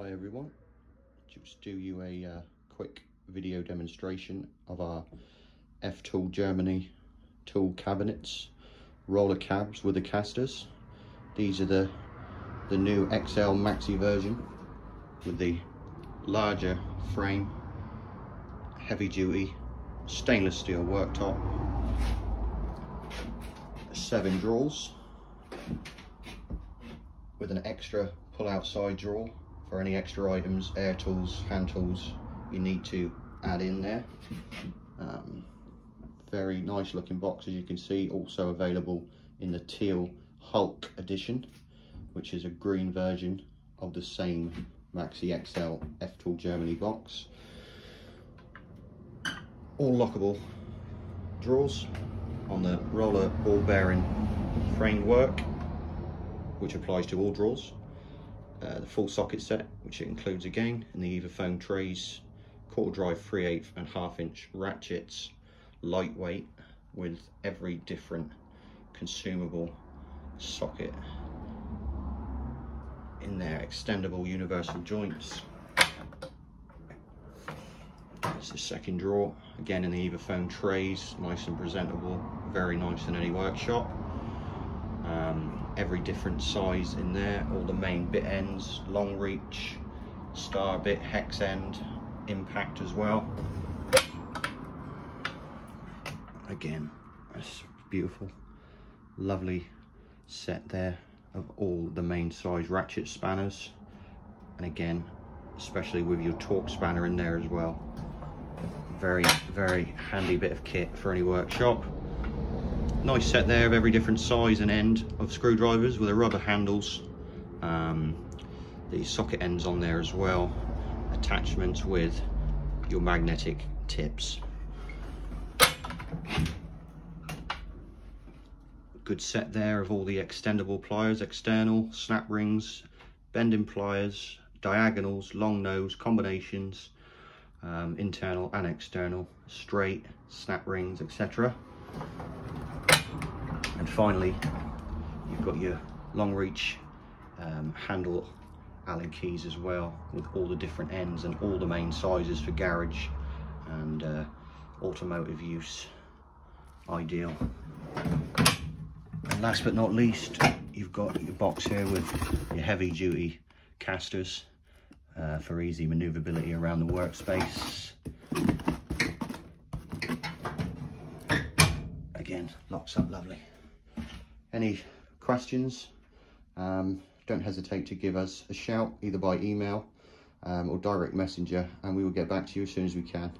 Hi everyone, just do you a uh, quick video demonstration of our F-Tool Germany tool cabinets, roller cabs with the casters. These are the, the new XL Maxxi version with the larger frame, heavy duty, stainless steel worktop, seven drawers with an extra pull out side drawer for any extra items, air tools, hand tools you need to add in there. Um, very nice looking box as you can see, also available in the teal Hulk edition, which is a green version of the same Maxxi XL F-Tool Germany box. All lockable drawers on the roller ball bearing framework, which applies to all drawers. Uh, the full socket set, which it includes again in the Eva foam trays, quarter drive 3 8 and half inch ratchets, lightweight with every different consumable socket in there, extendable universal joints. It's the second drawer, again in the Eva foam trays, nice and presentable, very nice in any workshop. Um, every different size in there, all the main bit ends, long reach, star bit, hex end, impact as well. Again, it's beautiful, lovely set there of all the main size ratchet spanners. And again, especially with your torque spanner in there as well. Very, very handy bit of kit for any workshop. Nice set there of every different size and end of screwdrivers with the rubber handles. Um, the socket ends on there as well. Attachments with your magnetic tips. Good set there of all the extendable pliers, external, snap rings, bending pliers, diagonals, long nose, combinations, um, internal and external, straight, snap rings, etc. And finally, you've got your long reach um, handle Allen keys as well with all the different ends and all the main sizes for garage and uh, automotive use. Ideal. And last but not least you've got your box here with your heavy duty casters uh, for easy maneuverability around the workspace. Again locks up lovely any questions? Um, don't hesitate to give us a shout either by email um, or direct messenger and we will get back to you as soon as we can